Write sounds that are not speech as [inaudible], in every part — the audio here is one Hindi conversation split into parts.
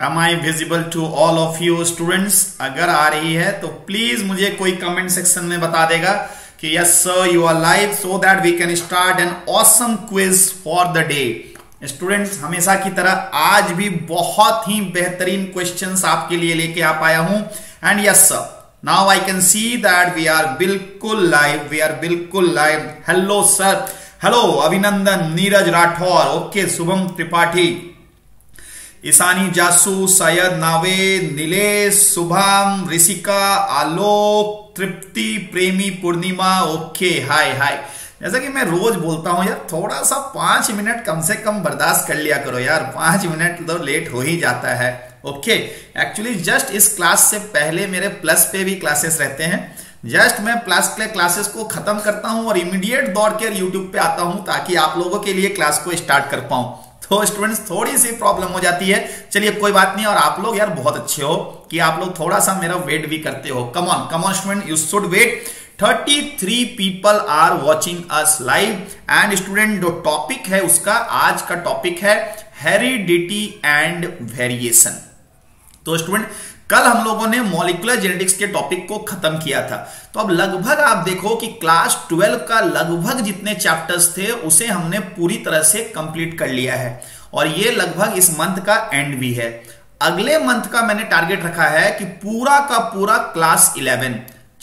Am I visible to all of you students अगर आ रही है तो प्लीज़ मुझे कोई कमेंट सेक्शन में बता देगा कि yes sir you are live so that we can start an awesome quiz for the day students हमेशा की तरह आज भी बहुत ही बेहतरीन क्वेश्चंस आपके लिए लेके आ पाया हूँ। And yes sir now I can see that we are बिल्कुल लाइव वी आर बिल्कुल live hello sir hello Abhinandan, Neeraj Rathore. Okay Shubham Tripathi. Ishani Jasu, Syed नावे नीलेश, शुभम, ऋषिका, आलोक, तृप्ति, प्रेमी, पूर्णिमा, ओके, हाय हाय। जैसा कि मैं रोज बोलता हूँ, यार थोड़ा सा पाँच मिनट कम से कम बर्दाश्त कर लिया करो, यार, पाँच मिनट तो लेट हो ही जाता है। ओके एक्चुअली जस्ट इस क्लास से पहले मेरे प्लस पे भी क्लासेस रहते हैं। जस्ट मैं प्लस के क्लासेस को खत्म करता हूँ और इमीडिएट दौड़ के यूट्यूब पे आता हूँ ताकि आप लोगों के लिए क्लास को स्टार्ट कर पाऊँ। तो स्टूडेंट्स थोड़ी सी प्रॉब्लम हो जाती है। चलिए कोई बात नहीं, और आप लोग यार बहुत अच्छे हो कि आप लोग थोड़ा सा मेरा वेट भी करते हो। Come on come on student you should wait 33 people are watching us live and student जो टॉपिक है, उसका आज का टॉपिक है हेरिडिटी एंड वेरिएशन तो स्टूडेंट कल हम लोगों ने मॉलिकुलर जेनेटिक्स के टॉपिक को खत्म किया था। तो अब लगभग आप देखो कि क्लास 12 का लगभग जितने चैप्टर्स थे, उसे हमने पूरी तरह से कंप्लीट कर लिया है। और ये लगभग इस मंथ का एंड भी है। अगले मंथ का मैंने टारगेट रखा है कि पूरा का पूरा क्लास 11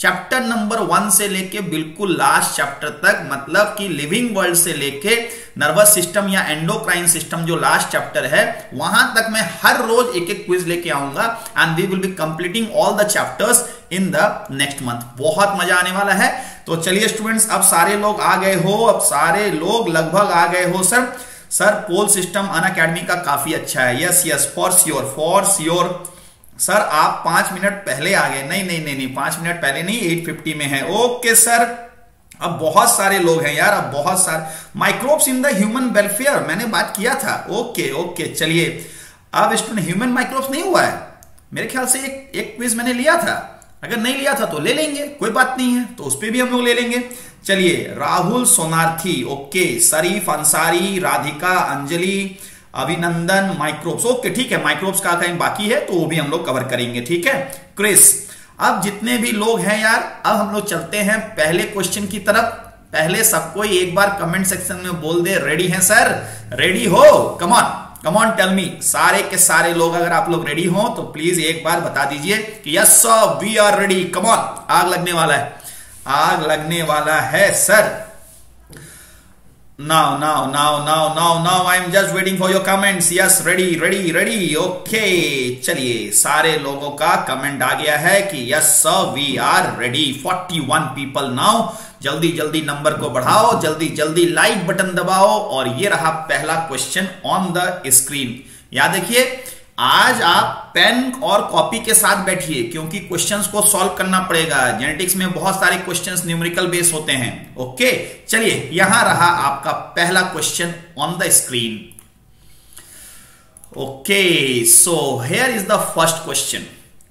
चैप्टर नंबर वन से लेके बिल्कुल लास्ट चैप्टर तक मतलब कि लिविंग वर्ल्ड से लेके नर्वस सिस्टम या एंडोक्राइन सिस्टम जो लास्ट चैप्टर है, वहाँ तक मैं हर रोज एक एक क्विज लेके आऊँगा and we will be completing all the chapters in the next month बहुत मज़ा आने वाला है। तो चलिए स्टूडेंट्स अब सारे लोग आ गए हो, अब सारे लोग लगभग आ गए हो सर सर पोल सिस्टम अन का काफ़ी अच्छा है। Yes yes for sure for sure sir, आप पाँच मिनट पहले आ गए। नहीं नहीं नहीं नहीं, पाँच मिनट पहले नहीं एट फिफ्टी में है। Okay, sir. अब बहुत सारे लोग हैं यार, अब बहुत सारे। Microbes in the human welfare मैंने बात किया था। ओके ओके, चलिए। अब स्टूडेंट ह्यूमन माइक्रोब्स नहीं हुआ है। मेरे ख्याल से एक एक क्विज मैंने लिया था। अगर नहीं लिया था तो ले लेंगे, कोई बात नहीं है तो उस पर भी हम लोग ले लेंगे। चलिए, Rahul Sonarthi, okay. Sharif Ansari, Radhika, Anjali Abhinandan microbes okay ठीक है माइक्रोब्स का कहीं बाकी है तो वो भी हम लोग कवर करेंगे, ठीक है? क्रिस अब जितने भी लोग हैं यार, अब हम लोग चलते हैं पहले क्वेश्चन की तरफ़। पहले सबको एक बार कमेंट सेक्शन में बोल दे। रेडी हैं सर रेडी हो? Come on come on tell me सारे के सारे लोग अगर आप लोग रेडी हो तो प्लीज़ एक बार बता दीजिए कि yes sir we are ready come on आग लगने वाला है। आग लगने वाला है sir Now, now, now, now, now, now, I am just waiting for your comments. Yes, ready, ready, ready. Okay. चलिए सारे लोगों का कमेंट आ गया है कि yes sir we are ready 41 people now जल्दी जल्दी नंबर को बढ़ाओ जल्दी जल्दी लाइक बटन दबाओ और ये रहा पहला क्वेश्चन ऑन द स्क्रीन याद देखिए आज आप पेन और कॉपी के साथ बैठिए, क्योंकि क्वेश्चंस को सॉल्व करना पड़ेगा। जेनेटिक्स में बहुत सारे क्वेश्चंस न्यूमेरिकल बेस होते हैं। ओके चलिए, यहाँ रहा आपका पहला question on the screen okay so here is the first question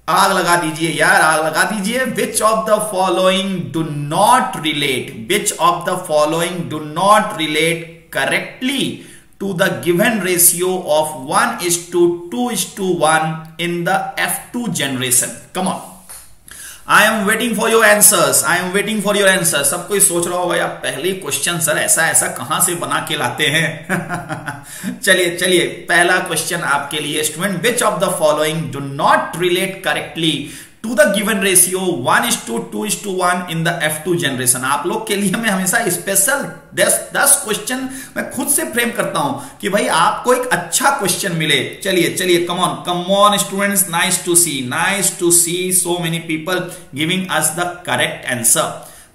आग लगा दीजिए यार, आग लगा दीजिए। Which of the following do not relate which of the following do not relate correctly to the given ratio of 1 is to 2 is to 1 in the F2 generation. Come on. I am waiting for your answers I am waiting for your answer सब कोई सोच रहा होगा, यार, पहले क्वेश्चन सर ऐसा ऐसा कहाँ से बना के लाते हैं [laughs] चलिए चलिए, पहला क्वेश्चन आपके लिए student which of the following do not relate correctly to the given ratio one is to two is to one in the F two generation आप लोग के लिए मैं हमेशा स्पेशल दस दस क्वेश्चन मैं खुद से फ्रेम करता हूँ कि भाई आपको एक अच्छा क्वेश्चन मिले। चलिए चलिए come on come on students nice to see nice to see so many people giving us the correct answer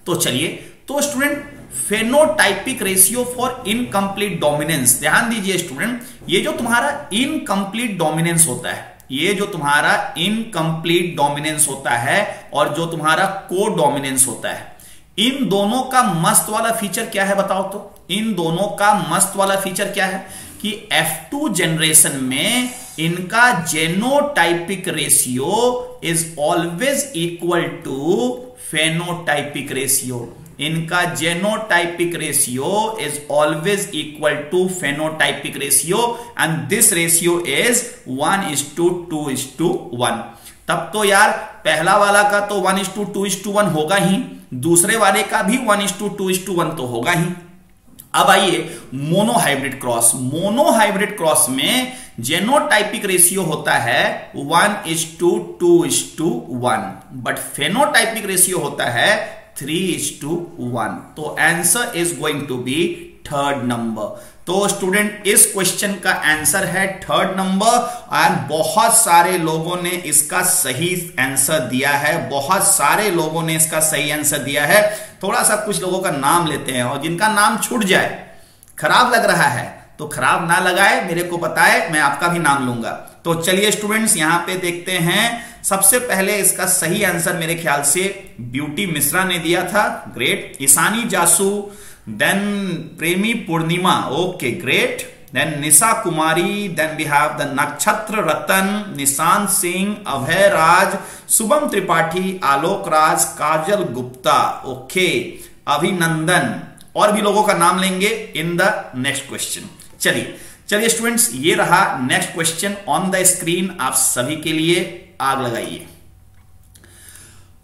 तो चलिए तो student phenotypic ratio for incomplete dominance ध्यान दीजिए स्टूडेंट ये जो तुम्हारा इनकम्प्लीट डोमिनेंस होता है ये जो तुम्हारा इनकम्प्लीट डोमिनेंस होता है और जो तुम्हारा को डोमिनेंस होता है। इन दोनों का मस्त वाला फीचर क्या है बताओ तो? इन दोनों का मस्त वाला फीचर क्या है? कि F2 जनरेशन में इनका genotypic ratio is always equal to phenotypic ratio इनका genotypic ratio is always equal to phenotypic ratio and this ratio is one is to two is to one तब तो यार, पहला वाला का तो one is to two is to one होगा ही, दूसरे वाले का भी one is to two is to one तो होगा ही। अब आइए मोनोहाइब्रिड क्रॉस मोनोहाइब्रिड क्रॉस में जेनोटाइपिक रेशियो होता है one is to two is to one but phenotypic ratio होता है थ्री इज़ टू वन तो answer is going to be third number तो स्टूडेंट इस क्वेश्चन का आंसर है थर्ड नंबर और बहुत सारे लोगों ने इसका सही आंसर दिया है। बहुत सारे लोगों ने इसका सही आंसर दिया है। थोड़ा सा कुछ लोगों का नाम लेते हैं और जिनका नाम छूट जाए, खराब लग रहा है तो खराब ना लगाए, मेरे को बताए, मैं आपका भी नाम लूँगा। तो चलिए स्टूडेंट्स यहाँ पे देखते हैं। सबसे पहले इसका सही आंसर मेरे ख्याल से ब्यूटी मिश्रा ने दिया था। Great Ishani Jasu then Premi Purnima. Okay great then Nisha Kumari then we have the Nakshatra Ratan, Nishant Singh, Abhay Raj, Shubham Tripathi, Alok Raj, Kajal Gupta. Okay Abhinandan. और भी लोगों का नाम लेंगे इन द नेक्स्ट क्वेश्चन चलिए चलिए स्टूडेंट्स ये रहा next question on the screen आप सभी के लिए। आग लगाइए।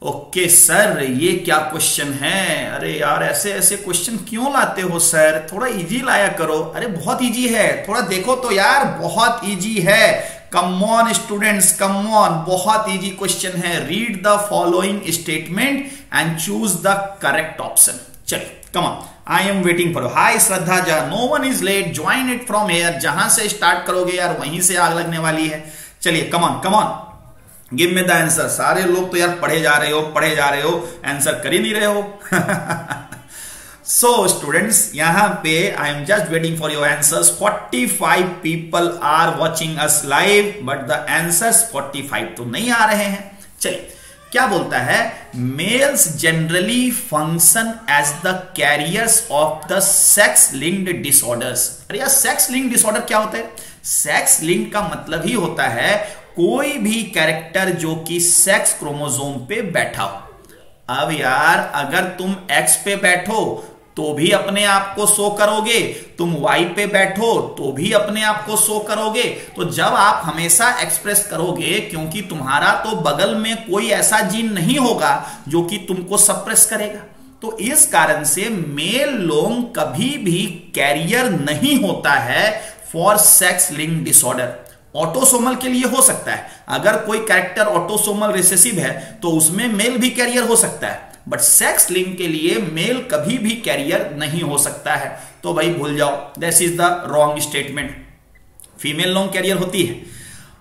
ओके, सर, ये क्या क्वेश्चन है? अरे यार, ऐसे ऐसे क्वेश्चन क्यों लाते हो, सर? थोड़ा इजी लाया करो। अरे, बहुत इजी है। थोड़ा देखो तो यार, बहुत इजी है। Come on students come on बहुत इजी क्वेश्चन है। Read the following statement and choose the correct option चलिए come on I am waiting for hi Shraddha Jha no one is late join it from here जहाँ से स्टार्ट करोगे यार, वहीं से आग लगने वाली है। चलिए come on come on give me the answer सारे लोग तो यार पढ़े जा रहे हो, पढ़े जा रहे हो आंसर कर ही नहीं रहे हो। सो स्टूडेंट्स यहाँ पे I am just waiting for your answers 45 people are watching us live but the answers 45 तो नहीं आ रहे हैं। चलिए, क्या बोलता है? Males generally function as the carriers of the sex linked disorders अरे यार सेक्स लिंक डिसऑर्डर क्या होता है? सेक्स लिंक का मतलब ही होता है कोई भी कैरेक्टर जो कि सेक्स क्रोमोजोम पे बैठा हो। अब यार, अगर तुम एक्स पे बैठो तो भी अपने आप को शो करोगे। तुम वाई पे बैठो तो भी अपने आप को शो करोगे। तो जब आप हमेशा एक्सप्रेस करोगे, क्योंकि तुम्हारा तो बगल में कोई ऐसा जीन नहीं होगा जो कि तुमको सप्रेस करेगा। तो इस कारण से मेल लोग कभी भी कैरियर नहीं होता है for sex link disorder autosomal के लिए हो सकता है। अगर कोई कैरेक्टर ऑटोसोमल रिसेसिव है तो उसमें मेल भी कैरियर हो सकता है। बट सेक्स लिंक के लिए मेल कभी भी कैरियर नहीं हो सकता है। तो भाई भूल जाओ। This is the wrong statement female long carrier होती है।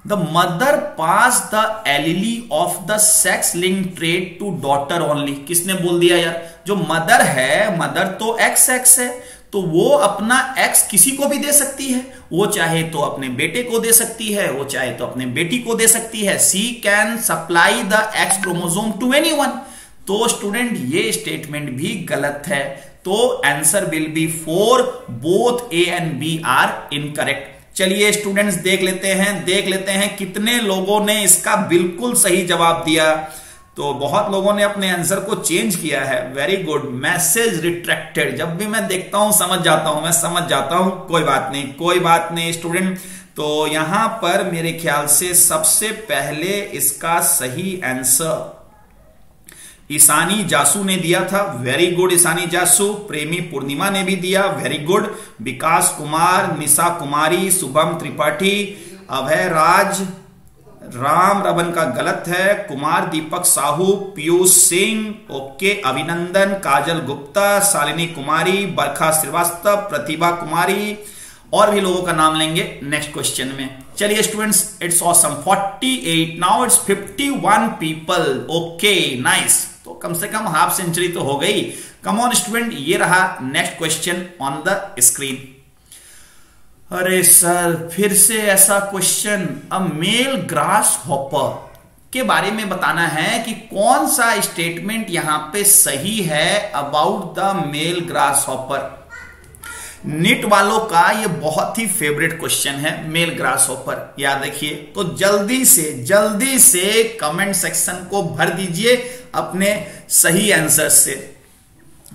The mother pass the allele of the sex link trait to daughter only किसने बोल दिया यार? जो मदर है मदर तो एक्स एक्स है। तो वो अपना एक्स किसी को भी दे सकती है। वो चाहे तो अपने बेटे को दे सकती है, वो चाहे तो अपने बेटी को दे सकती है। She can supply the X chromosome to any one तो स्टूडेंट ये स्टेटमेंट भी गलत है। तो answer will be four both A and B are incorrect चलिए स्टूडेंट्स देख लेते हैं, देख लेते हैं कितने लोगों ने इसका बिल्कुल सही जवाब दिया। तो बहुत लोगों ने अपने आंसर को चेंज किया है. वेरी गुड मैसेज रिट्रैक्टेड जब भी मैं देखता हूँ, समझ जाता हूँ, मैं समझ जाता हूँ, कोई बात नहीं, कोई बात नहीं स्टूडेंट तो यहाँ पर मेरे ख्याल से सबसे पहले इसका सही आंसर ईसानी जासू ने दिया था. Very good Ishani Jasu. प्रेमी पूर्णिमा ने भी दिया. वेरी गुड विकास कुमार, निशा कुमारी, शुभम त्रिपाठी, अभय राज राम रबन का गलत है, कुमार दीपक साहू, पीयूष सिंह, ओके अभिनंदन, काजल गुप्ता, शालिनी कुमारी, बरखा श्रीवास्तव, प्रतिभा कुमारी, और भी लोगों का नाम लेंगे नेक्स्ट क्वेश्चन में। चलिए students it's awesome 48 now it's 51 people okay nice तो कम से कम हाफ़ सेंचुरी तो हो गई। कम ऑन स्टूडेंट ये रहा next question on the screen अरे सर, फिर से ऐसा question a male grasshopper के बारे में बताना है कि कौन सा स्टेटमेंट यहाँ पे सही है about the male grasshopper NEET वालों का ये बहुत ही फेवरेट क्वेश्चन है मेल ग्रास हॉपर याद रखिए। तो जल्दी से जल्दी से कमेंट सेक्शन को भर दीजिए अपने सही आंसर से।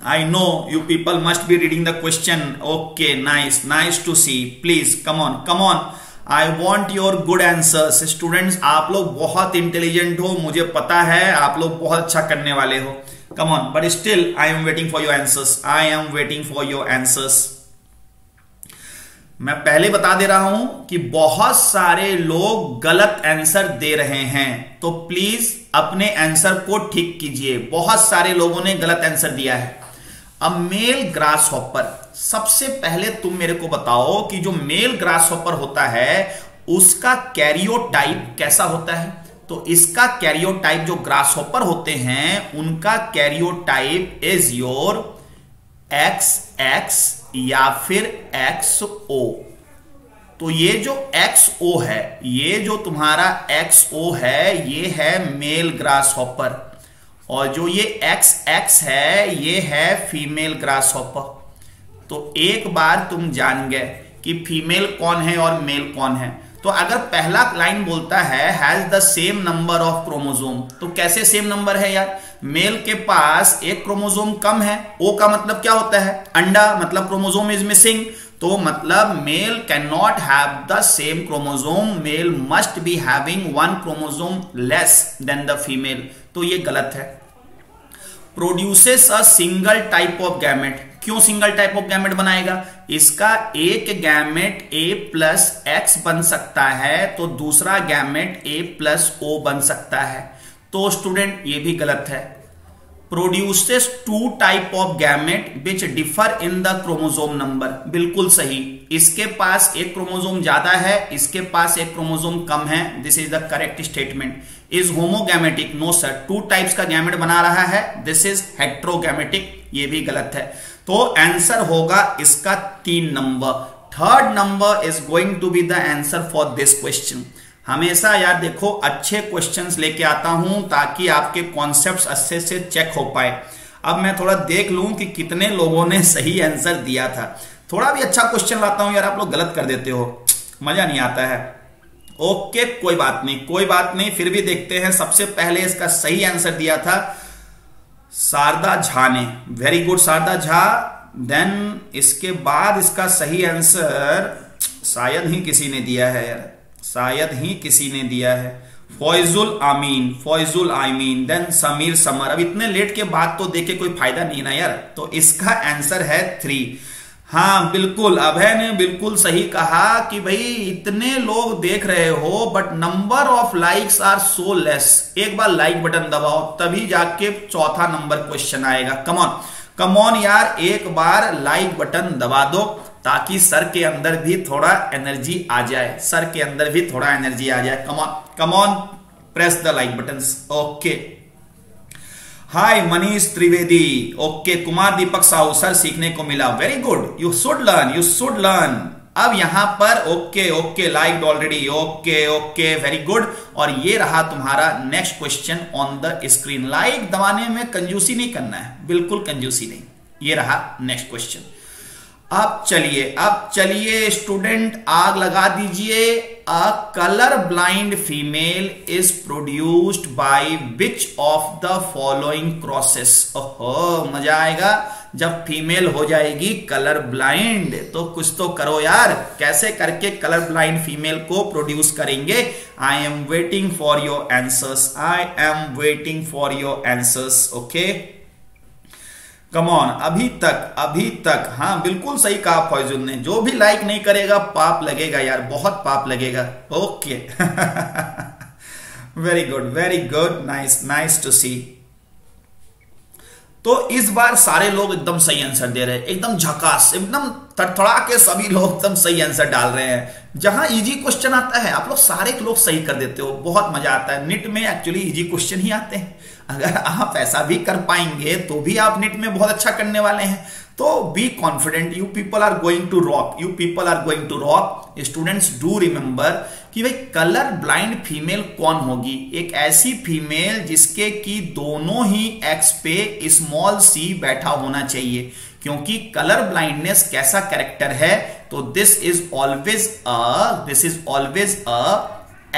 I know you people must be reading the question. Okay, nice, nice to see. Please, come on, come on. I want your good answers students आप लोग बहुत इंटेलिजेंट हो मुझे पता है आप लोग बहुत अच्छा करने वाले हो। Come on but still I am waiting for your answers I am waiting for your answers मैं पहले बता दे रहा हूँ कि बहुत सारे लोग गलत आंसर दे रहे हैं। तो प्लीज़ अपने आंसर को ठीक कीजिए। बहुत सारे लोगों ने गलत आंसर दिया है। अब मेल ग्रास हॉपर सबसे पहले तुम मेरे को बताओ कि जो मेल ग्रास हॉपर होता है, उसका कैरियोटाइप कैसा होता है? तो इसका कैरियोटाइप जो ग्रास हॉपर होते हैं, उनका karyotype is your X X या फिर एक्स ओ तो ये जो एक्स ओ है, ये जो तुम्हारा एक्स ओ है, ये है मेल ग्रास हॉपर और जो ये एक्स एक्स है, ये है फीमेल ग्रास हॉपर तो एक बार तुम जान गए कि फीमेल कौन है और मेल कौन है। तो अगर पहला लाइन बोलता है has the same number of chromosome तो कैसे सेम नंबर है यार? मेल के पास एक क्रोमोजोम कम है ओ का मतलब क्या होता है? अंडा मतलब क्रोमोजोम इज़ मिसिंग तो मतलब male can not have the same chromosome male must be having one chromosome less than the female तो ये गलत है। Produces a single type of gamete क्यों सिंगल टाइप ऑफ़ गैमेट बनाएगा? इसका एक गैमेट ए प्लस एक्स बन सकता है तो दूसरा गैमेट ए प्लस ओ बन सकता है। तो स्टूडेंट ये भी गलत है। Produces two type of gamete which differ in the chromosome number बिल्कुल सही। इसके पास एक क्रोमोजोम ज़्यादा है, इसके पास एक क्रोमोजोम कम है। This is the correct statement is homogametic no sir two types का गैमेट बना रहा है. दिस इज़ हेट्रोगैमेटिक ये भी गलत है. तो आंसर होगा इसका तीन number third number is going to be the answer for this question हमेशा यार देखो, अच्छे क्वेश्चंस लेके आता हूँ ताकि आपके कॉन्सेप्ट्स अच्छे से चेक हो पाए। अब मैं थोड़ा देख लूँ कि कितने लोगों ने सही आंसर दिया था। थोड़ा भी अच्छा क्वेश्चन लाता हूँ यार, आप लोग गलत कर देते हो। मज़ा नहीं आता है। ओके, कोई बात नहीं, कोई बात नहीं, फिर भी देखते हैं। सबसे पहले इसका सही आंसर दिया था शारदा झा ने। Very good Sharda Jha. Then इसके बाद इसका सही आंसर शायद ही किसी ने दिया है यार। शायद ही किसी ने दिया है। फौजुल आमीन फौजुल आमीन। देन समीर समर। अब इतने लेट के बाद तो देखे कोई फ़ायदा नहीं ना यार। तो इसका आंसर है थ्री हाँ बिल्कुल, अभय ने बिल्कुल सही कहा कि भाई, इतने लोग देख रहे हो but number of likes are so less एक बार लाइक बटन दबाओ, तभी जाके चौथा नंबर क्वेश्चन आएगा। कमॉन कमॉन यार, एक बार लाइक बटन दबा दो, ताकि सर के अंदर भी थोड़ा एनर्जी आ जाए। सर के अंदर भी थोड़ा एनर्जी आ जाए। Come on come on press the like button okay hi Manish Trivedi okay Kumar Deepak Sahu sir सीखने को मिला very good you should learn you should learn अब यहाँ पर okay okay like already okay okay very good और ये रहा तुम्हारा next question on the screen like दबाने में कंजूसी नहीं करना है बिल्कुल कंजूसी नहीं ये रहा नेक्स्ट क्वेश्चन अब चलिए अब चलिए स्टूडेंट आग लगा दीजिए a colour blind female is produced by which of the following process ओहो, मज़ा आएगा। जब फीमेल हो जाएगी कलर ब्लाइंड तो कुछ तो करो यार। कैसे करके कलर ब्लाइंड फीमेल को प्रोड्यूस करेंगे? I am waiting for your answers I am waiting for your answers okay come on अभी तक अभी तक। हाँ बिल्कुल सही कहा फौजुल ने। जो भी लाइक नहीं करेगा, पाप लगेगा यार, बहुत पाप लगेगा। Okay very good very good nice nice to see तो इस बार सारे लोग एकदम सही आंसर दे रहे हैं। एकदम झकास, एकदम थड़थड़ा के सभी लोग एकदम सही आंसर डाल रहे हैं। जहाँ इजी क्वेश्चन आता है, आप लोग सारे लोग सही कर देते हो। बहुत मज़ा आता है। निट में एक्चुअली इजी क्वेश्चन ही आते हैं। अगर आप ऐसा भी कर पाएँगे तो भी आप नेट में बहुत अच्छा करने वाले हैं। तो be confident you people are going to rock you people are going to rock students do remember कि भाई कलर ब्लाइंड फीमेल कौन होगी? एक ऐसी फीमेल जिसके की दोनों ही एक्स पे स्मॉल सी बैठा होना चाहिए। क्योंकि कलर ब्लाइंडनेस कैसा कैरेक्टर है? तो this is always a this is always a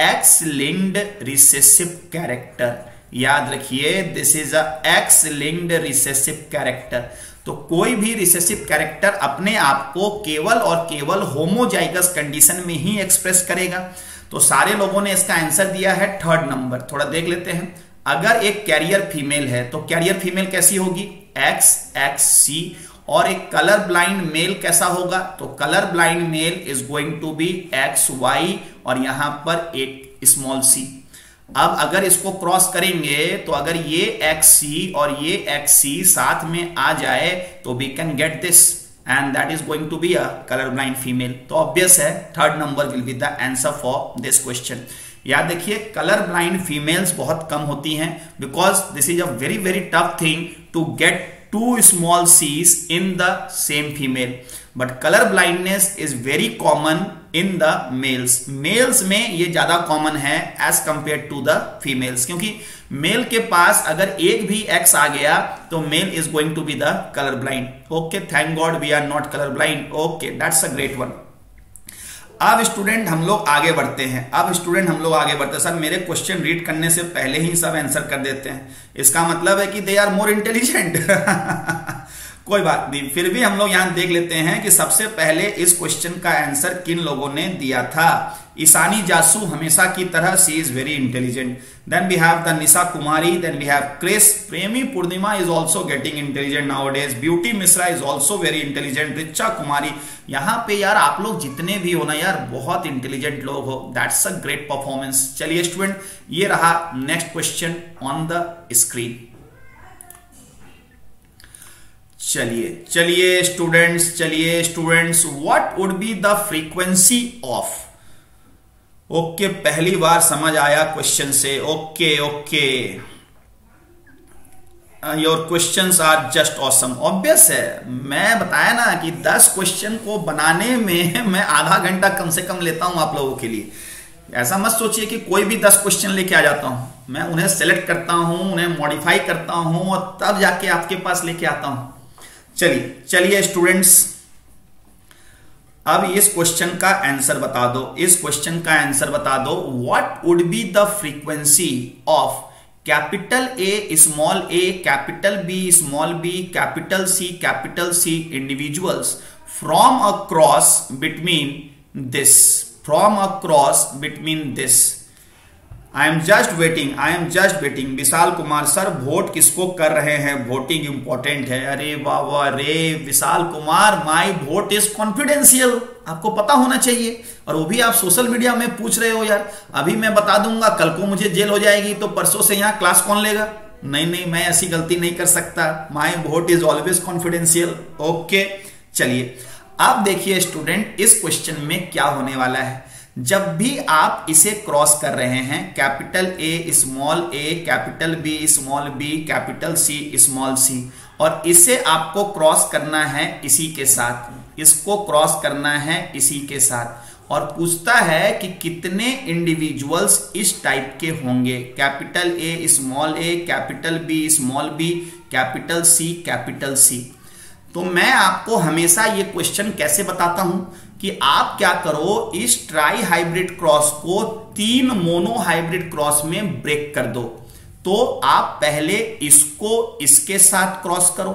X linked recessive character याद रखिए this is a X linked recessive character तो कोई भी रिसेसिव कैरेक्टर अपने आप को केवल और केवल होमोजाइगस कंडीशन में ही एक्सप्रेस करेगा। तो सारे लोगों ने इसका आंसर दिया है थर्ड नंबर थोड़ा देख लेते हैं। अगर एक कैरियर फीमेल है तो कैरियर फीमेल कैसी होगी? एक्स एक्स सी और एक कलर ब्लाइंड मेल कैसा होगा? तो colour blind male is going to be X Y और यहाँ पर एक स्मॉल सी अब अगर इसको क्रॉस करेंगे तो अगर ये एक्स सी और ये एक्स सी साथ में आ जाए तो we can get this and that is going to be a colour blind female तो ऑब्वियस है third number will be the answer for this question याद देखिए कलर ब्लाइंड फीमेल्स बहुत कम होती हैं because this is a very very tough thing to get two small c's in the same female but colour blindness is very common in the males males में ये ज़्यादा कॉमन है as compare to the females क्योंकि मेल के पास अगर एक भी एक्स आ गया तो male is going to be the colour blind okay thank God we are not colour blind okay that's a great one अब स्टूडेंट हम लोग आगे बढ़ते हैं। अब स्टूडेंट हम लोग आगे बढ़ते हैं। सर, मेरे क्वेश्चन रीड करने से पहले ही सब आंसर कर देते हैं। इसका मतलब है कि दे आर मोर इंटेलिजेंट कोई बात नहीं। फिर भी हम लोग यहाँ देख लेते हैं कि सबसे पहले इस क्वेश्चन का आंसर किन लोगों ने दिया था? ईशानी जासू हमेशा की तरह she is very intelligent then we have the Nisha Kumari then we have Chris Premi Purnima is also getting intelligent nowadays Beauty Mishra is also very intelligent Richa Kumari यहाँ पे यार आप लोग जितने भी हो ना यार, बहुत इंटेलिजेंट लोग हो। दैट्स अ ग्रेट परफॉर्मेंस चलिए स्टूडेंट ये रहा next question on the screen चलिए चलिए स्टूडेंट्स चलिए students what would be the frequency of okay पहली बार समझ आया क्वेश्चन से। Okay okay your question are just awesome obvious है। मैं बताया ना कि 10 क्वेश्चन को बनाने में [laughs] मैं आधा घंटा कम से कम लेता हूँ आप लोगों के लिए। ऐसा मत सोचिए कि कोई भी 10 क्वेश्चन लेके आ जाता हूँ। मैं उन्हें सेलेक्ट करता हूँ, उन्हें मॉडिफाई करता हूँ और तब जाके आपके पास लेके आता हूँ। चलिए चलिए स्टूडेंट्स अब इस क्वेश्चन का आंसर बता दो। इस क्वेश्चन का आंसर बता दो। What would be the frequency of capital A small A capital B small B capital C capital C individuals from a cross between this from a cross between this I am just waiting I am just waiting Vishal Kumar sir vote किसको कर रहे हैं? वोटिंग इंपॉर्टेंट है। अरे वाह रे Vishal Kumar my vote is confidential आपको पता होना चाहिए। और वो भी आप सोशल मीडिया में पूछ रहे हो यार। अभी मैं बता दूँगा, कल को मुझे जेल हो जाएगी तो परसों से यहाँ क्लास कौन लेगा? नहीं नहीं, मैं ऐसी गलती नहीं कर सकता। My vote is always confidential okay चलिए। आप देखिए स्टूडेंट इस क्वेश्चन में क्या होने वाला है? जब भी आप इसे क्रॉस कर रहे हैं capital A small A capital B small B capital C small C और इसे आपको क्रॉस करना है इसी के साथ, इसको क्रॉस करना है इसी के साथ, और पूछता है कि कितने इंडिविजुअल्स इस टाइप के होंगे capital A small A capital B small B capital C capital C तो मैं आपको हमेशा ये क्वेश्चन कैसे बताता हूँ? कि आप क्या करो, इस ट्राई हाइब्रिड क्रॉस को तीन मोनो हाइब्रिड क्रॉस में ब्रेक कर दो। तो आप पहले इसको इसके साथ क्रॉस करो।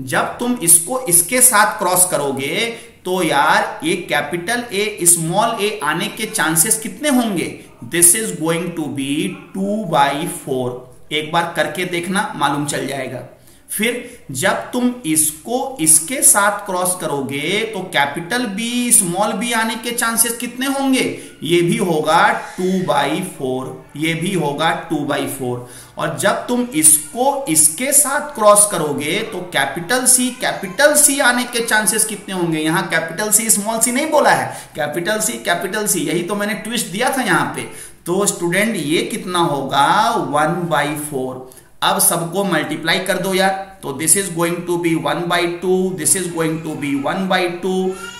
जब तुम इसको इसके साथ क्रॉस करोगे तो यार, ये कैपिटल ए स्मॉल ए आने के चांसेस कितने होंगे? This is going to be two by four एक बार करके देखना, मालूम चल जाएगा। फिर जब तुम इसको, इसके साथ क्रॉस करोगे तो कैपिटल बी स्मॉल बी आने के चांसेस कितने होंगे? ये भी होगा टू बाई फोर ये भी होगा टू बाई फोर और जब तुम इसको, इसके साथ क्रॉस करोगे तो कैपिटल सी कैपिटल सी आने के चांसेस कितने होंगे? यहाँ कैपिटल सी स्मॉल सी नहीं बोला है। कैपिटल सी कैपिटल सी यही तो मैंने ट्विस्ट दिया था यहाँ पे। तो स्टूडेंट ये कितना होगा? वन बाई फोर अब सबको मल्टीप्लाई कर दो यार। तो this is going to be one by two this is going to be one by two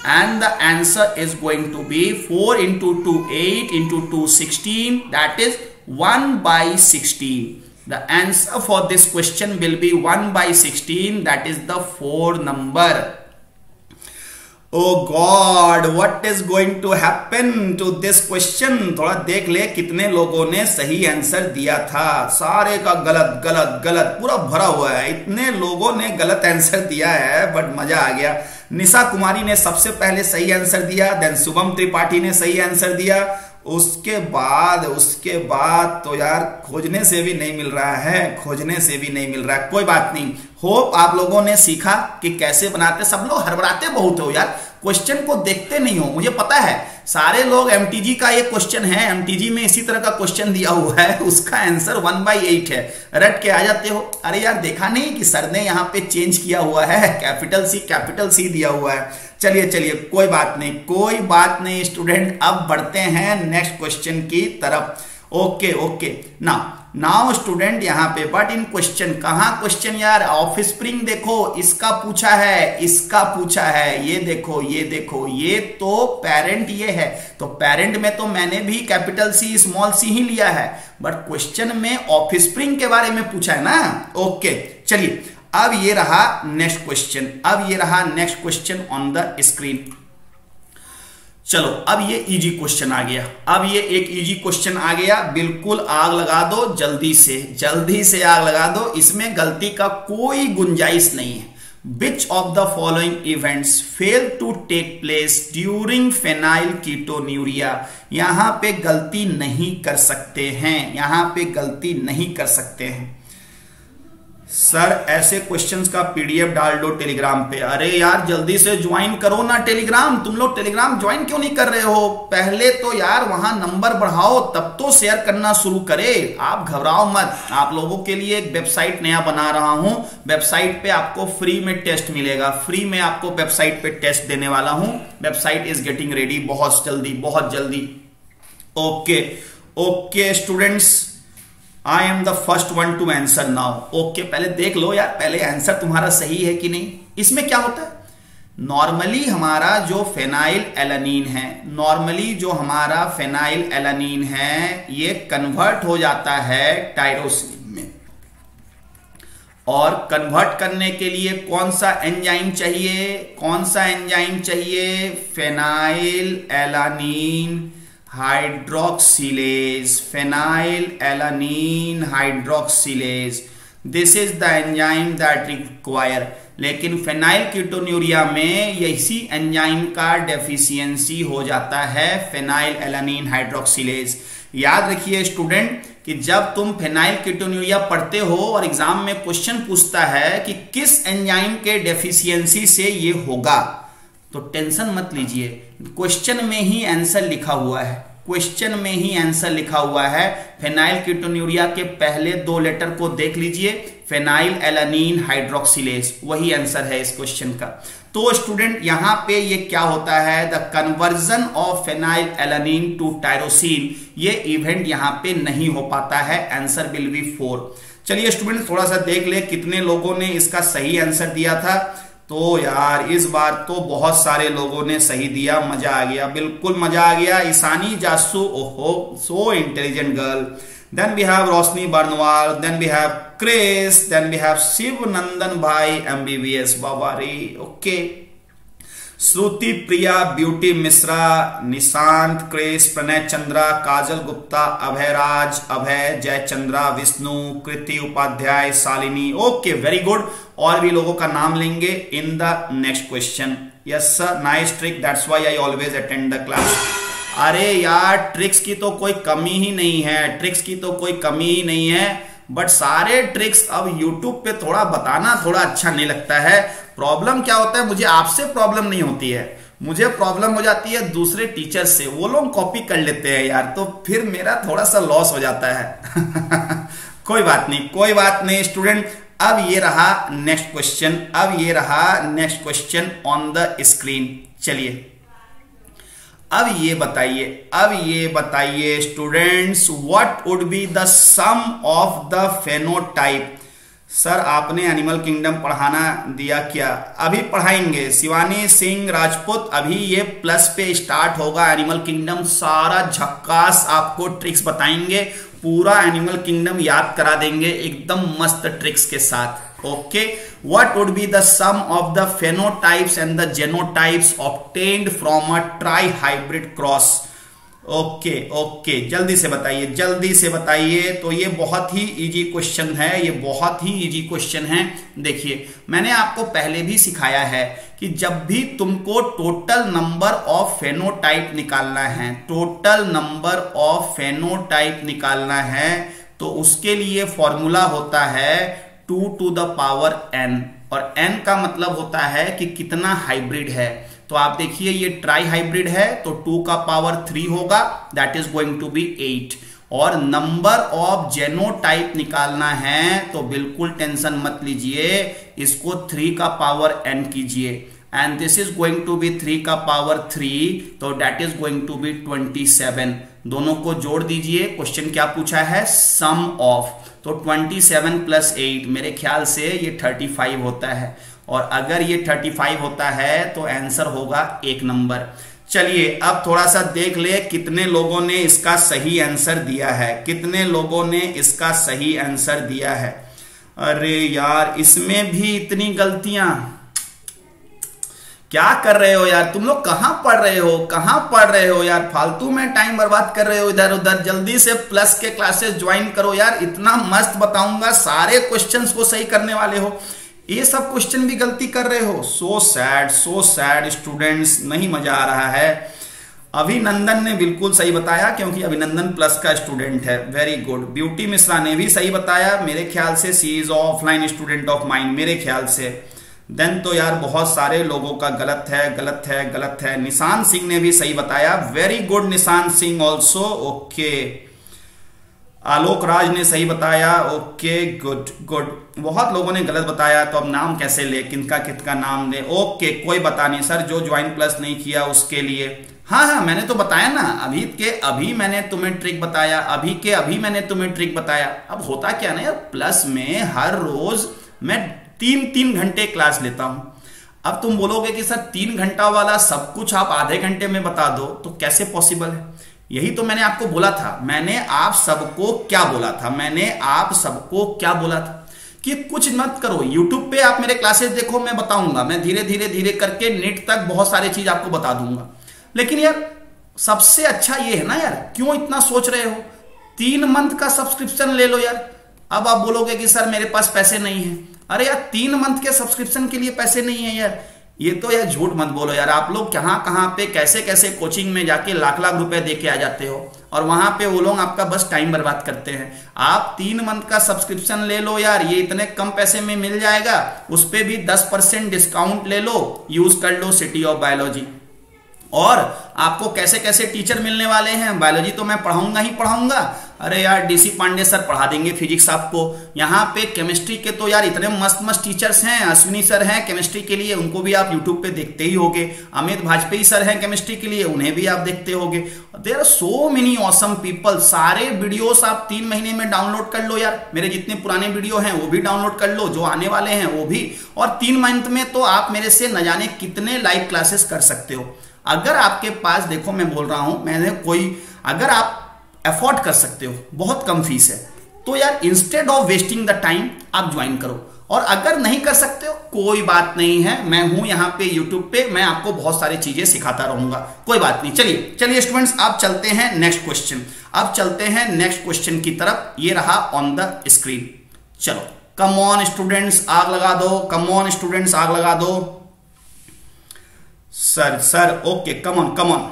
and the answer is going to be four into two eight into two sixteen that is one by sixteen the answer for this question will be 1 by 16 that is the 4 number. Oh God what is going to happen to this question थोड़ा देख ले कितने लोगों ने सही आंसर दिया था। सारे का गलत गलत गलत, पूरा भरा हुआ है। इतने लोगों ने गलत आंसर दिया है बट मज़ा आ गया। निशा कुमारी ने सबसे पहले सही आंसर दिया देन शुभम त्रिपाठी ने सही आंसर दिया। उसके बाद उसके बाद तो यार खोजने से भी नहीं मिल रहा है, खोजने से भी नहीं मिल रहा है। कोई बात नहीं। होप आप लोगों ने सीखा कि कैसे बनाते, सब लोग हड़बड़ाते बहुत हो यार। क्वेश्चन को देखते नहीं हो। मुझे पता है, सारे लोग एमटीजी का एक क्वेश्चन है। एमटीजी में इसी तरह का क्वेश्चन दिया हुआ है, उसका आंसर वन बाई एट है। रट के आ जाते हो। अरे यार, देखा नहीं कि सर ने यहाँ पे चेंज किया हुआ है? कैपिटल सी कैपिटल सी दिया हुआ है। चलिए चलिए, कोई बात नहीं, कोई बात नहीं स्टूडेंट अब बढ़ते हैं नेक्स्ट क्वेश्चन की तरफ़। ओके ओके ना नाउ स्टूडेंट यहाँ पे बट इन क्वेश्चन कहा क्वेश्चन यार? ऑफ़ स्प्रिंग देखो, इसका पूछा है, इसका पूछा है, ये देखो ये देखो, ये तो पेरेंट ये है। तो पेरेंट में तो मैंने भी कैपिटल सी स्मॉल सी ही लिया है। बट क्वेश्चन में ऑफ़ स्प्रिंग के बारे में पूछा है ना? ओके चलिए, अब ये रहा नेक्स्ट क्वेश्चन अब ये रहा next question on the screen चलो, अब ये इजी क्वेश्चन आ गया। अब ये एक इजी क्वेश्चन आ गया। बिल्कुल आग लगा दो, जल्दी से जल्दी से आग लगा दो। इसमें गलती का कोई गुंजाइश नहीं है। Which of the following events fail to take place during phenylketonuria यहाँ पे गलती नहीं कर सकते हैं। यहाँ पे गलती नहीं कर सकते हैं। सर, ऐसे क्वेश्चंस का पीडीएफ डाल दो टेलीग्राम पे। अरे यार, जल्दी से ज्वाइन करो ना टेलीग्राम तुम लोग टेलीग्राम ज्वाइन क्यों नहीं कर रहे हो? पहले तो यार वहाँ नंबर बढ़ाओ, तब तो शेयर करना शुरू करे। आप घबराओ मत। आप लोगों के लिए एक वेबसाइट नया बना रहा हूँ। वेबसाइट पे आपको फ्री में टेस्ट मिलेगा। फ्री में आपको वेबसाइट पे टेस्ट देने वाला हूँ। वेबसाइट इज़ गेटिंग रेडी बहुत जल्दी बहुत जल्दी। Okay okay students I am the first one to answer now okay पहले देख लो यार, पहले आंसर तुम्हारा सही है कि नहीं? इसमें क्या होता है? नॉर्मली हमारा जो फेनाइल एलानीन है नॉर्मली जो हमारा फेनाइल एलानीन है, ये कन्वर्ट हो जाता है टाइरोसिन में। और कन्वर्ट करने के लिए कौन सा एंजाइम चाहिए? कौन सा एंजाइम चाहिए? Phenyl alanine hydroxylase, phenyl alanine hydroxylase. This is the enzyme that require लेकिन फेनाइल कीटोन्यूरिया में इसी एंजाइम का डेफिशिएंसी हो जाता है फेनाइल एलानीन हाइड्रोक्सिलेज याद रखिए स्टूडेंट कि जब तुम फेनाइल कीटोन्यूरिया पढ़ते हो और एग्ज़ाम में क्वेश्चन पूछता है कि किस एंजाइम के डेफिशिएंसी से ये होगा? तो टेंशन मत लीजिए। क्वेश्चन में ही आंसर लिखा हुआ है। क्वेश्चन में ही आंसर लिखा हुआ है। फेनाइल कीटोन्यूरिया के पहले दो लेटर को देख लीजिए। फेनाइल एलानीन हाइड्रोक्सिलेस वही आंसर है इस क्वेश्चन का। तो स्टूडेंट, यहाँ पे ये क्या होता है? The conversion of phenylalanine to tyrosine ये इवेंट यहाँ पे नहीं हो पाता है। आंसर विल बी फोर चलिए स्टूडेंट, थोड़ा सा देख ले कितने लोगों ने इसका सही आंसर दिया था। तो यार, इस बार तो बहुत सारे लोगों ने सही दिया, मज़ा आ गया, बिल्कुल मज़ा आ गया। ईसानी जासू, ओहो so intelligent girl then we have Roshni Barnwal then we have Chris then we have Shiv Nandan भाई एमबीबीएस बाबा रे okay Shruti Priya, Beauty Mishra, Nishant Chris Pranay Chandra, Kajal Gupta, Abhayraj, Abhay, Jay Chandra, Vishnu, Kriti Upadhyay, Shalini. Okay very good और भी लोगों का नाम लेंगे in the next question yes sir nice trick that's why I always attend the class अरे यार ट्रिक्स की तो कोई कमी ही नहीं है। ट्रिक्स की तो कोई कमी ही नहीं है। बट सारे ट्रिक्स अब YouTube पे थोड़ा बताना थोड़ा अच्छा नहीं लगता है। प्रॉब्लम क्या होता है? मुझे आपसे प्रॉब्लम नहीं होती है। मुझे प्रॉब्लम हो जाती है दूसरे टीचर से। वो लोग कॉपी कर लेते हैं यार तो फिर मेरा थोड़ा सा लॉस हो जाता है। [laughs] कोई बात नहीं, कोई बात नहीं स्टूडेंट अब ये रहा नेक्स्ट क्वेश्चन अब ये रहा next question on the screen चलिए। अब ये बताइए, अब ये बताइए students what would be the sum of the phenotype sir, आपने एनिमल किंगडम पढ़ाना दिया क्या? अभी पढ़ाएँगे। शिवानी सिंह राजपूत, अभी ये प्लस पे स्टार्ट होगा एनिमल किंगडम सारा झक्कास आपको ट्रिक्स बताएँगे। पूरा एनिमल किंगडम याद करा देंगे एकदम मस्त ट्रिक्स के साथ। Okay? Would be the sum of the the and the the genotypes from a trihybrid cross? Okay okay जल्दी से बताइए, जल्दी से बताइए। तो ये बहुत ही इजी क्वेश्चन है, ये बहुत ही इजी क्वेश्चन है। देखिए, मैंने आपको पहले भी सिखाया है कि जब भी तुमको टोटल नंबर ऑफ़ फेनोटाइप निकालना है टोटल नंबर ऑफ़ फेनोटाइप निकालना है तो उसके लिए फॉर्मूला होता है two to the power N और एन का मतलब होता है कि कितना हाइब्रिड है। तो आप देखिए, ये ट्राई हाइब्रिड है तो टू का पावर थ्री होगा that is going to be eight और नंबर ऑफ़ जेनोटाइप निकालना है तो बिल्कुल टेंशन मत लीजिए, इसको थ्री का पावर एन कीजिए. And this is going to be three का पावर थ्री तो that is going to be twenty seven दोनों को जोड़ दीजिए क्वेश्चन क्या पूछा है? सम ऑफ़ तो ट्वेंटी सेवन प्लस एट मेरे ख्याल से ये थर्टी फाइव होता है. और अगर ये 35 होता है तो आंसर होगा एक नंबर चलिए, अब थोड़ा सा देख ले कितने लोगों ने इसका सही आंसर दिया है। कितने लोगों ने इसका सही आंसर दिया है? अरे यार, इसमें भी इतनी गलतियाँ। क्या कर रहे हो यार? तुम लोग कहाँ पढ़ रहे हो? कहाँ पढ़ रहे हो यार? फालतू में टाइम बर्बाद कर रहे हो इधर उधर। जल्दी से प्लस के क्लासेस ज्वाइन करो यार। इतना मस्त बताऊँगा, सारे क्वेश्चंस को सही करने वाले हो। ये सब क्वेश्चन भी गलती कर रहे हो। So sad so sad students नहीं मज़ा आ रहा है। अभिनंदन ने बिल्कुल सही बताया, क्योंकि अभिनंदन प्लस का स्टूडेंट है। वेरी गुड ब्यूटी मिश्रा ने भी सही बताया, मेरे ख्याल से she is offline student of mind मेरे ख्याल से। देन तो यार बहुत सारे लोगों का गलत है गलत है गलत है। निशान सिंह ने भी सही बताया। Very good Nishan Singh also okay Alok Raj ने सही बताया। ओके गुड गुड बहुत लोगों ने गलत बताया तो अब नाम कैसे ले, किनका कितका नाम दे ओके, कोई बता नहीं। सर, जो ज्वाइन प्लस नहीं किया उसके लिए। हाँ हाँ मैंने तो बताया ना, अभी के अभी मैंने तुम्हें ट्रिक बताया, अभी के अभी मैंने तुम्हें ट्रिक बताया। अब होता क्या ना यार प्लस में हर रोज मैं तीन तीन घंटे क्लास लेता हूँ। अब तुम बोलोगे कि सर, तीन घंटा वाला सब कुछ आप आधे घंटे में बता दो तो कैसे पॉसिबल है? यही तो मैंने आपको बोला था। मैंने आप सबको क्या बोला था? मैंने आप सबको क्या बोला था? कि कुछ मत करो। यूट्यूब पे आप मेरे क्लासेस देखो, मैं बताऊँगा। मैं धीरे धीरे धीरे करके नेट तक बहुत सारी चीज़ आपको बता दूँगा। लेकिन यार, सबसे अच्छा ये है ना यार, क्यों इतना सोच रहे हो? तीन मंथ का सब्सक्रिप्शन ले लो यार। अब आप बोलोगे कि सर मेरे पास पैसे नहीं है। अरे यार, तीन मंथ के सब्सक्रिप्शन के लिए पैसे नहीं है यार। ये तो यार झूठ मत बोलो यार। आप लोग कहाँ कहाँ पे कैसे कैसे कोचिंग में जाके लाख लाख रुपए दे के आ जाते हो? और वहाँ पे वो लोग आपका बस टाइम बर्बाद करते हैं। आप तीन मंथ का सब्सक्रिप्शन ले लो यार, ये इतने कम पैसे में मिल जाएगा, उस पर भी दस परसेंट डिस्काउंट ले लो यूज़ कर लो सिटी ऑफ़ बायोलॉजी और आपको कैसे कैसे टीचर मिलने वाले हैं बायोलॉजी तो मैं पढ़ाऊँगा ही पढ़ाऊँगा अरे यार डीसी पांडे सर पढ़ा देंगे फिजिक्स आपको यहाँ पे केमिस्ट्री के तो यार इतने मस्त मस्त टीचर्स हैं, अश्विनी सर हैं केमिस्ट्री के लिए, उनको भी आप यूट्यूब पे देखते ही होगे। अमित भाजपेयी सर हैं केमिस्ट्री के लिए, उन्हें भी आप देखते होगे। There are so many awesome people सारे वीडियोस आप तीन महीने में डाउनलोड कर लो यार। मेरे जितने पुराने वीडियो हैं, वो भी डाउनलोड कर लो, जो आने वाले हैं, वो भी। और तीन मंथ में तो आप मेरे से न जाने कितने लाइव क्लासेस कर सकते हो। अगर आपके पास, देखो मैं बोल रहा हूँ, मैंने कोई, अगर आप अफोर्ड कर सकते हो, बहुत कम फ़ीस है। तो यार instead of wasting the time आप ज्वाइन करो। और अगर नहीं कर सकते हो, कोई बात नहीं है, मैं हूँ यहाँ पे यूट्यूब पे, मैं आपको बहुत सारी चीज़ें सिखाता रहूँगा। कोई बात नहीं। चलिए चलिए स्टूडेंट्स आप चलते हैं नेक्स्ट क्वेश्चन अब चलते हैं नेक्स्ट क्वेश्चन की तरफ़। ये रहा ऑन द स्क्रीन चलो कम ऑन स्टूडेंट्स आग लगा दो। कम ऑन स्टूडेंट्स आग लगा दो। Sir sir okay come on come come on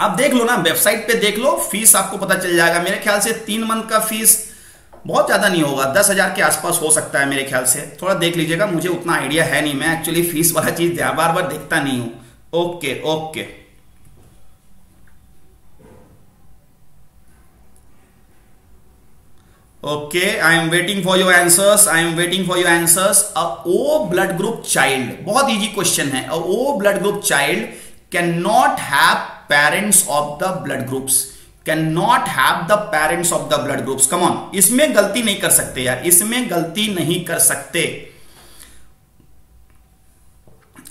आप देख लो ना वेबसाइट पे देख लो फ़ीस आपको पता चल जाएगा। मेरे ख्याल से तीन मंथ का फ़ीस बहुत ज़्यादा नहीं होगा, दस हज़ार के आसपास हो सकता है मेरे ख्याल से। थोड़ा देख लीजिएगा, मुझे उतना आइडिया है नहीं, मैं एक्चुअली फ़ीस वाला चीज़ बार बार देखता नहीं हूँ। Okay okay. Okay I am waiting for your answers I am waiting for your answers a O blood group child बहुत इजी क्वेश्चन है। O blood group child can not have parents of the blood groups can not have the parents of the blood groups come on इसमें गलती नहीं कर सकते यार. इसमें गलती नहीं कर सकते.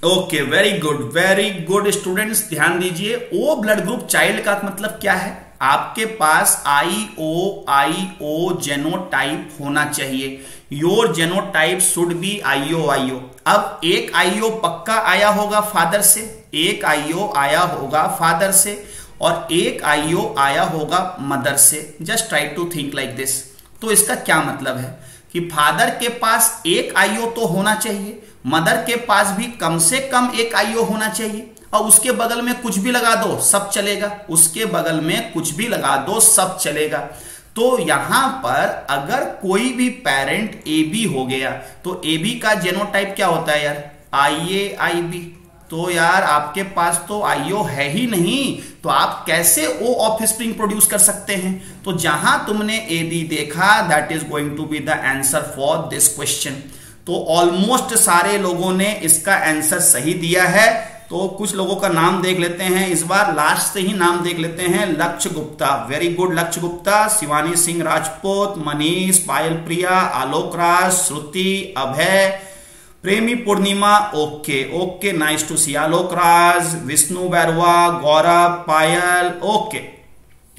Okay very good very good students ध्यान दीजिए. ओ ब्लड ग्रुप चाइल्ड का मतलब क्या है? आपके पास आई ओ आई ओ जेनोटाइप होना चाहिए। Your genotype should be I O I O अब एक आईओ पक्का आया होगा फादर से, एक आईओ आया होगा फादर से, और एक आईओ आया होगा मदर से। Just try to think like this तो इसका क्या मतलब है? कि फादर के पास एक आईओ तो होना चाहिए मदर के पास भी कम से कम एक आईओ होना चाहिए। और उसके बगल में कुछ भी लगा दो, सब चलेगा। उसके बगल में कुछ भी लगा दो, सब चलेगा। तो यहाँ पर अगर कोई भी पेरेंट ए बी हो गया तो ए बी का जेनोटाइप क्या होता है यार? आई ए आई बी तो यार, आपके पास तो आईओ है ही नहीं तो आप कैसे ओ ऑफ़ स्प्रिंग प्रोड्यूस कर सकते हैं? तो जहाँ तुमने ए बी देखा that is going to be the answer for this question तो ऑलमोस्ट सारे लोगों ने इसका आंसर सही दिया है। तो कुछ लोगों का नाम देख लेते हैं। इस बार लास्ट से ही नाम देख लेते हैं लक्ष्य गुप्ता। वेरी गुड लक्ष्य गुप्ता। शिवानी सिंह राजपूत, मनीष, पायल प्रिया, आलोक Raj, Shruti, Abhay, Premi Purnima, okay. Okay nice to see Alok Raj, Vishnu Bairwa, Gaurav, Payal, okay.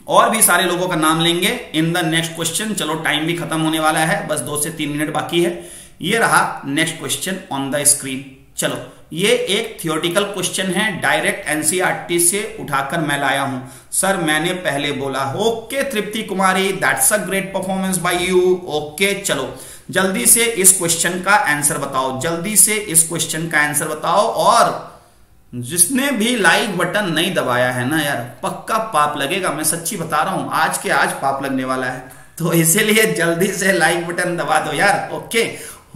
और भी सारे लोगों का नाम लेंगे। इन द नेक्स्ट क्वेश्चन चलो टाइम भी खत्म होने वाला है। बस दो से तीन मिनट बाकी है। ये रहा next question on the screen चलो ये एक थियोटिकल क्वेश्चन है डायरेक्ट एनसीआरटी से उठाकर मैं लाया हूँ। सर मैंने पहले बोला, okay Tripti Kumari that's a great performance by you okay, चलो। जल्दी से इस क्वेश्चन का आंसर बताओ, जल्दी से इस क्वेश्चन का आंसर बताओ। और जिसने भी लाइक बटन नहीं दबाया है ना यार, पक्का पाप लगेगा। मैं सच्ची बता रहा हूँ, आज के आज पाप लगने वाला है। तो इसीलिए जल्दी से लाइक बटन दबा दो यार। Okay.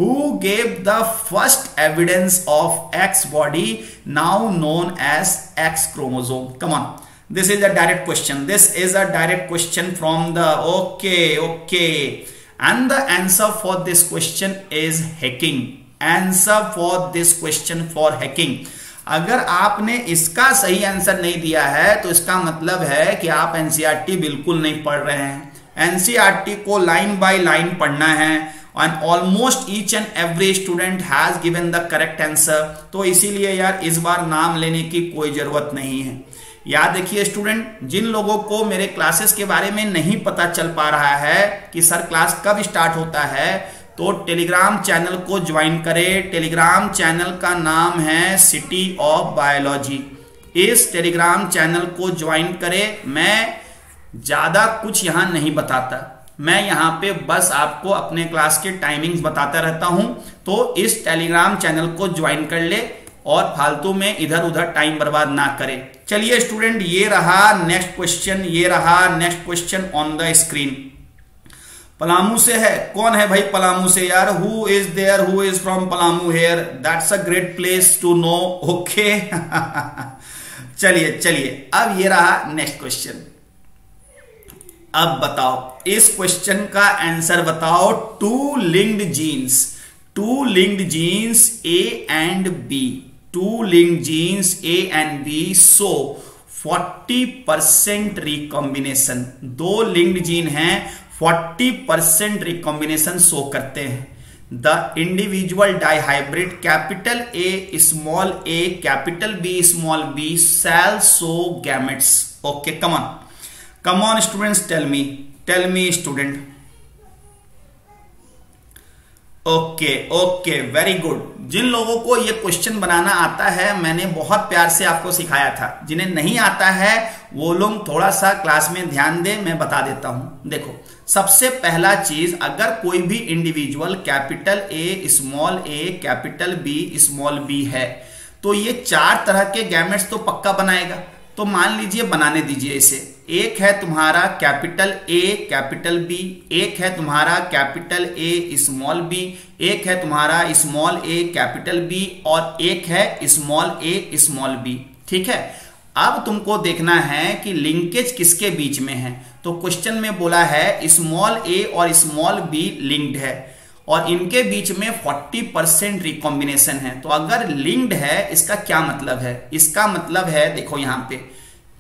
Who gave the first evidence of X body now known as X chromosome come on this is a direct question this is a direct question from the okay okay And the answer for this question is hacking. Answer for this question for hacking. अगर आपने इसका सही आंसर नहीं दिया है तो इसका मतलब है कि आप एनसीआरटी e बिल्कुल नहीं पढ़ रहे हैं। एनसीआरटी e को लाइन बाय लाइन पढ़ना है। And almost each and every student has given the correct answer तो इसीलिए यार इस बार नाम लेने की कोई ज़रूरत नहीं है। याद देखिए स्टूडेंट जिन लोगों को मेरे क्लासेस के बारे में नहीं पता चल पा रहा है कि सर क्लास कब स्टार्ट होता है तो टेलीग्राम चैनल को ज्वाइन करें। टेलीग्राम चैनल का नाम है सिटी ऑफ़ बायोलॉजी इस टेलीग्राम चैनल को ज्वाइन करें। मैं ज़्यादा कुछ यहाँ नहीं बताता। मैं यहाँ पे बस आपको अपने क्लास के टाइमिंग्स बताता रहता हूँ। तो इस टेलीग्राम चैनल को ज्वाइन कर ले और फालतू में इधर उधर टाइम बर्बाद ना करें। चलिए स्टूडेंट ये रहा नेक्स्ट क्वेश्चन ये रहा next question on the screen Palamu से है। कौन है भाई पलामू से? यार who is there who is from Palamu here that's a great place to know okay चलिए चलिए। अब ये रहा नेक्स्ट क्वेश्चन अब बताओ, इस क्वेश्चन का आंसर बताओ two linked genes two linked genes A and B two linked genes A and B so 40 percent recombination दो लिंक्ड जीन हैं 40 परसेंट रिकॉम्बिनेशन शो करते हैं. The individual dihybrid capital A small A capital B small B cell so gametes okay come on come on students tell me tell me student okay okay very good जिन लोगों को ये क्वेश्चन बनाना आता है, मैंने बहुत प्यार से आपको सिखाया था। जिन्हें नहीं आता है, वो लोग थोड़ा सा क्लास में ध्यान दें, मैं बता देता हूँ। देखो, सबसे पहला चीज़, अगर कोई भी individual capital A small A capital B small B है तो ये चार तरह के गैमेट्स तो पक्का बनाएगा। तो मान लीजिए, बनाने दीजिए इसे। एक है तुम्हारा कैपिटल ए कैपिटल बी एक है तुम्हारा कैपिटल ए स्मॉल बी एक है तुम्हारा स्मॉल ए कैपिटल बी और एक है स्मॉल ए स्मॉल बी ठीक है? अब तुमको देखना है कि लिंकेज किसके बीच में है। तो क्वेश्चन में बोला है स्मॉल ए और स्मॉल बी लिंक्ड है। और इनके बीच में 40 परसेंट रिकॉम्बिनेशन है। तो अगर लिंक्ड है, इसका क्या मतलब है? इसका मतलब है, देखो यहाँ पे,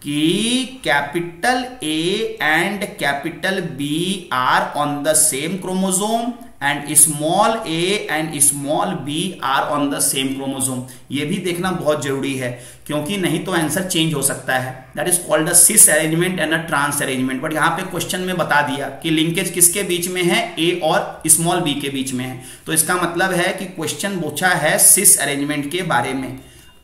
कि capital A and capital B are on the same chromosome and small A and small B are on the same chromosome ये भी देखना बहुत ज़रूरी है, क्योंकि नहीं तो आंसर चेंज हो सकता है। That is called a cis arrangement and a trans arrangement but यहाँ पे क्वेश्चन में बता दिया कि लिंकेज किसके बीच में है? ए और स्मॉल बी के बीच में है। तो इसका मतलब है कि क्वेश्चन पूछा है सिस अरेंजमेंट के बारे में।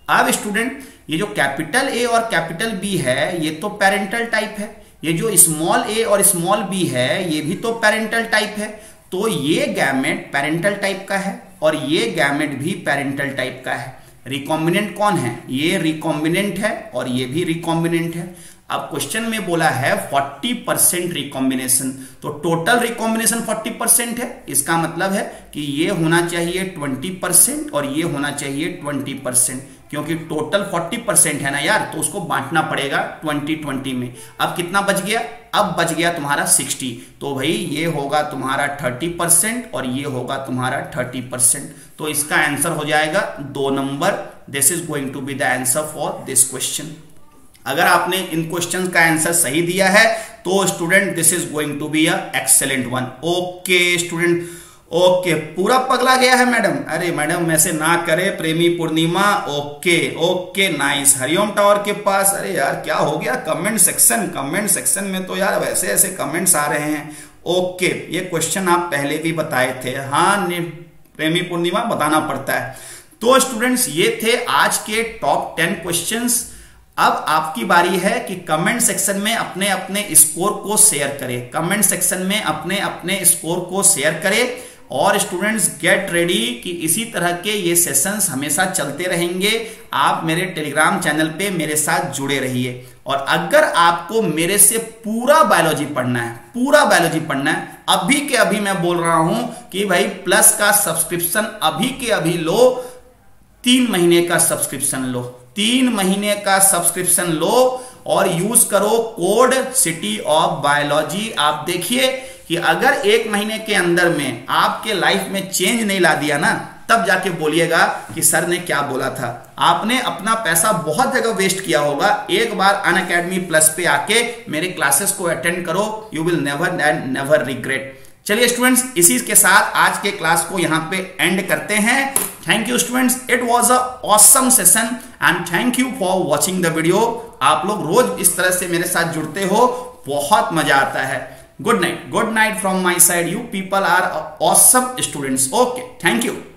अब स्टूडेंट ये जो कैपिटल ए और कैपिटल बी है, ये तो पेरेंटल टाइप है। ये जो स्मॉल ए और स्मॉल बी है, ये भी तो पेरेंटल टाइप है। तो ये गैमेट पेरेंटल टाइप का है और ये गैमेट भी पेरेंटल टाइप का है। रिकॉम्बिनेंट कौन है? ये रिकॉम्बिनेंट है और ये भी रिकॉम्बिनेंट है। अब क्वेश्चन में बोला है 40 परसेंट रिकॉम्बिनेशन तो टोटल रिकॉम्बिनेशन 40 परसेंट है। इसका मतलब है कि ये होना चाहिए 20 परसेंट और ये होना चाहिए 20 परसेंट क्योंकि टोटल 40 परसेंट है ना यार तो उसको बांटना पड़ेगा 2020 में। अब कितना बच गया? अब बच गया तुम्हारा 60 तो भाई, ये होगा तुम्हारा 30 परसेंट और ये होगा तुम्हारा 30 परसेंट। तो इसका आंसर हो जाएगा दो number. This is going to be the answer for this question अगर आपने इन क्वेश्चन का आंसर सही दिया है तो student this is going to be a excellent one okay student okay, पूरा पगला गया है मैडम। अरे मैडम ऐसे ना करे प्रेमी Purnima. Okay okay nice Hariom tower के पास। अरे यार, क्या हो गया? कमेंट सेक्शन कमेंट सेक्शन में तो यार वैसे ऐसे कमेंट्स आ रहे हैं। ओके, ये क्वेश्चन आप पहले भी बताए थे। हाँ प्रेमी पूर्णिमा बताना पड़ता है। तो स्टूडेंट्स ये थे आज के टॉप टेन क्वेश्चंस अब आपकी बारी है कि कमेंट सेक्शन में अपने अपने स्कोर को शेयर करें। कमेंट सेक्शन में अपने अपने स्कोर को शेयर करें। और स्टूडेंट्स गेट रेडी कि इसी तरह के ये सेशंस हमेशा चलते रहेंगे। आप मेरे टेलीग्राम चैनल पे मेरे साथ जुड़े रहिए। और अगर आपको मेरे से पूरा बायोलॉजी पढ़ना है, पूरा बायोलॉजी पढ़ना है, अभी के अभी मैं बोल रहा हूँ कि भाई प्लस का सब्सक्रिप्शन अभी के अभी लो, तीन महीने का सब्सक्रिप्शन लो। तीन महीने का सब्सक्रिप्शन लो और यूज़ करो कोड सिटी ऑफ़ बायोलॉजी आप देखिए कि अगर एक महीने के अंदर में आपके लाइफ में चेंज नहीं ला दिया ना, तब जाके बोलिएगा कि सर ने क्या बोला था। आपने अपना पैसा बहुत जगह वेस्ट किया होगा। एक बार अन अकेडमी प्लस पे आके मेरे क्लासेस को अटेंड करो। You will never and never regret चलिए स्टूडेंट्स इसी के साथ आज के क्लास को यहाँ पे एंड करते हैं। Thank you students it was a awesome session and thank you for watching the video आप लोग रोज इस तरह से मेरे साथ जुड़ते हो, बहुत मज़ा आता है। Good night. Good night from my side. You people are awesome students. Okay. Thank you